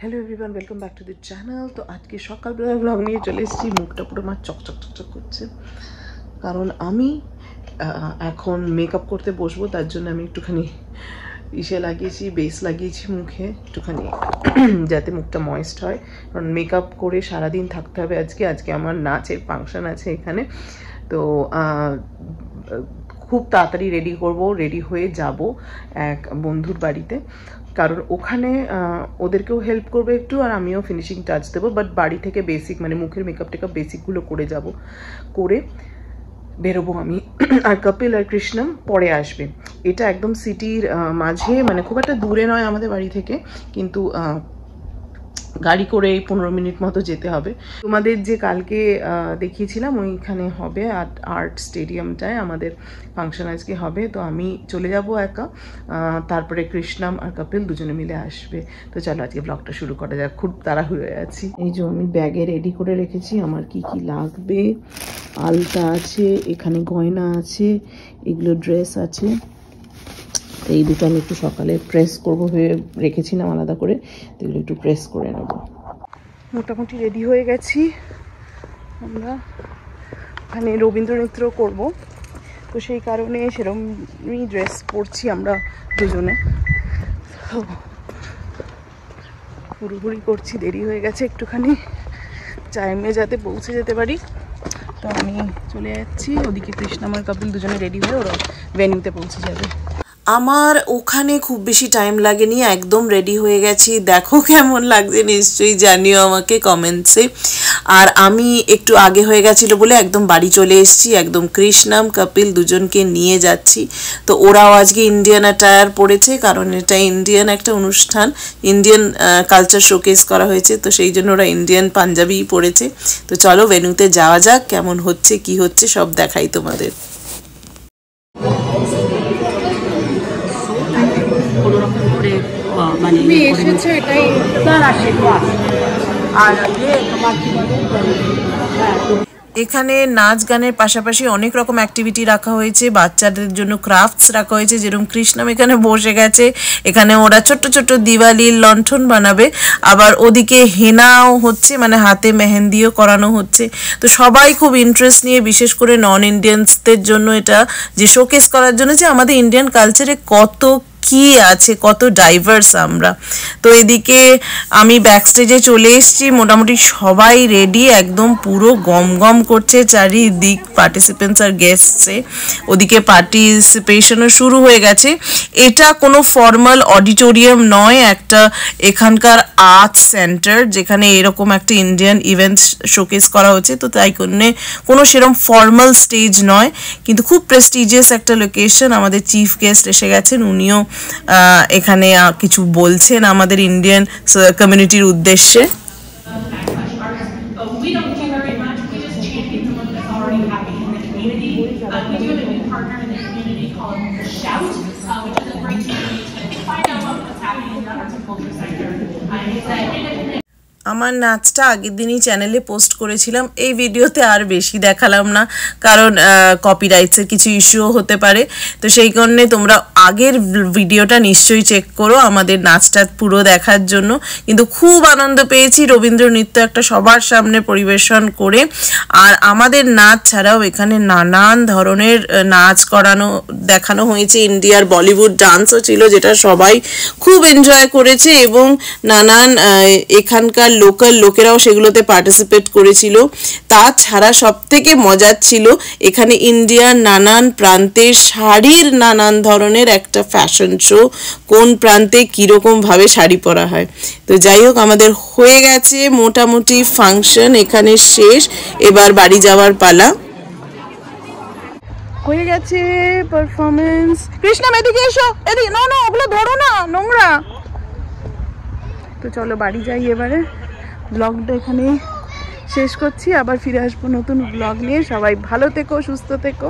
Hello everyone welcome back to the channel তো আজকে সকালবেলা ব্লগ নিয়ে চলে এসেছি। মুখটা পুরো আমার চকচক চকচক করছে। কারণ আমি এখন মেকআপ করতে বসবো, তার জন্য আমি একটুখানি ইসে লাগিয়েছি বেস লাগিয়েছি মুখে একটুখানি, যাতে মুখটা ময়েস্ট হয়। কারণ মেকআপ করে সারাদিন থাকতে হবে আজকে। আজকে আমার নাচের ফাংশন আছে এখানে। তো খুব তাড়াতাড়ি রেডি করব রেডি হয়ে যাব এক বন্ধুর বাড়িতে। কারণ ওখানে ওদেরকেও হেল্প করবে একটু আর আমিও ফিনিশিং টাচ দেবো। বাট বাড়ি থেকে বেসিক মানে মুখের মেকআপ টেকআপ বেসিকগুলো করে যাব। করে বেরোবো আমি। আর কপিল আর কৃষ্ণম পরে আসবে। এটা একদম সিটির মাঝে মানে খুব একটা দূরে নয় আমাদের বাড়ি থেকে। কিন্তু গাড়ি করে এই পনেরো মিনিট মতো যেতে হবে। তোমাদের যে কালকে দেখিয়েছিলাম ওইখানে হবে আর্ট আর্ট স্টেডিয়ামটায় আমাদের ফাংশন আজকে হবে। তো আমি চলে যাব একা তারপরে কৃষ্ণাম আর কপিল দুজনে মিলে আসবে। তো চলো আজকে ব্লগটা শুরু করা যাক, খুব তাড়াহুড়ো আছি। এই যে আমি ব্যাগে রেডি করে রেখেছি, আমার কি কি লাগবে? আলতা আছে, এখানে গয়না আছে, এগুলো ড্রেস আছে। এই দুটো আমি একটু সকালে প্রেস করব হয়ে রেখেছিলাম আলাদা করে, তো এগুলো একটু প্রেস করে নেব। মোটামুটি রেডি হয়ে গেছি। আমরা ওখানে রবীন্দ্র নৃত্য করব। তো সেই কারণে সেরকমই ড্রেস পরছি আমরা দুজনে। তো হুড়ুহুড়ি করছি, দেরি হয়ে গেছে একটুখানি। টাইমে যাতে পৌঁছে যেতে পারি। তো আমি চলে যাচ্ছি। ওদিকে কৃষ্ণ আমার দুজনে রেডি হয়ে ওরা ভেনিউতে পৌঁছে যাবে। আমার ওখানে খুব বেশি টাইম লাগেনি, একদম রেডি হয়ে গেছি। দেখো কেমন লাগছে, নিশ্চয়ই জানিও আমাকে কমেন্টসে আর আমি একটু আগে হয়ে গেছিল বলে একদম বাড়ি চলে এসেছি, একদম কৃষ্ণাম, কপিল দুজনকে নিয়ে যাচ্ছি। তো ওরাও আজকে ইন্ডিয়ান অ্যাটায়ার পড়েছে কারণ এটা ইন্ডিয়ান একটা অনুষ্ঠান। ইন্ডিয়ান কালচার শোকেস করা হয়েছে, তো সেই জন্য ওরা ইন্ডিয়ান পাঞ্জাবিই পড়েছে তো চলো ভেনুতে যাওয়া যাক, কেমন হচ্ছে, কি হচ্ছে, সব দেখাই তোমাদের। মানে তুমি এসেছ এটাই তার আশীর্বাদ আর ইয়ে তোমার কি বলে এখানে নাচ গানের পাশাপাশি অনেক রকম অ্যাক্টিভিটি রাখা হয়েছে। বাচ্চাদের জন্য ক্রাফটস রাখা হয়েছে। যেরকম কৃষ্ণম এখানে বসে গেছে। এখানে ওরা ছোট্ট ছোট্ট দিওয়ালির লণ্ঠন বানাবে। আবার ওদিকে হেনাও হচ্ছে মানে হাতে মেহেন্দিও করানো হচ্ছে। তো সবাই খুব ইন্টারেস্ট নিয়ে বিশেষ করে নন ইন্ডিয়ানসদের জন্য এটা যে শোকেস করার জন্য যে আমাদের ইন্ডিয়ান কালচারে কত কি আছে, কত ডাইভার্স আমরা। তো এদিকে আমি ব্যাক স্টেজে চলে এসেছি, মোটামুটি সবাই রেডি একদম পুরো গম গম করছে চারিদিক পার্টিসিপেন্টস আর গেস্টসে ওদিকে পার্টিসিপেশনও শুরু হয়ে গেছে। এটা কোনো ফর্মাল অডিটোরিয়াম নয়, একটা এখানকার আর্ট সেন্টার যেখানে এরকম একটা ইন্ডিয়ান ইভেন্ট শোকেস করা হচ্ছে। তো তাই জন্যে কোনো সেরকম ফর্মাল স্টেজ নয়, কিন্তু খুব প্রেস্টিজিয়াস একটা লোকেশন আমাদের চিফ গেস্ট এসে গেছেন। উনিও এখানে কিছু বলছেন আমাদের ইন্ডিয়ান কমিউনিটির উদ্দেশ্যে। আমার নাচটা আগের দিনই চ্যানেলে পোস্ট করেছিলাম, এই ভিডিওতে আর বেশি দেখালাম না, কারণ কপি রাইটসের কিছু ইস্যুও হতে পারে। তো সেই কারণে তোমরা আগের ভিডিওটা নিশ্চয়ই চেক করো আমাদের নাচটা পুরো দেখার জন্য। কিন্তু খুব আনন্দ পেয়েছি রবীন্দ্রনৃত্য একটা সবার সামনে পরিবেশন করে। আর আমাদের নাচ ছাড়াও এখানে নানান ধরনের নাচ করানো, দেখানো হয়েছে। ইন্ডিয়ার বলিউড ডান্সও ছিল, যেটা সবাই খুব এনজয় করেছে এবং নানান এখানকার লোকাল লোকেরাও সেগুলোতে পার্টিসিপেট করেছিল। তাছাড়া সব থেকে মজার ছিল, এখানে ইন্ডিয়ার নানান প্রান্তের শাড়ির নানান ধরনের একটা ফ্যাশন শো কোন প্রান্তে কীরকম ভাবে শাড়ি পরা হয়। তো যাই হোক, আমাদের হয়ে গেছে মোটামুটি ফাংশন এখানে শেষ, এবার বাড়ি যাওয়ার পালা। হয়ে গেছে পারফরমেন্স কৃষ্ণা, এদিকে এসো, এদিকে, না না, ওগুলো ধরো না, নোংরা। তো চলো বাড়ি যাই এবারে। ব্লগটা এখানে শেষ করছি। আবার ফিরে আসব নতুন ব্লগ নিয়ে। সবাই ভালো থেকো, সুস্থ থেকো।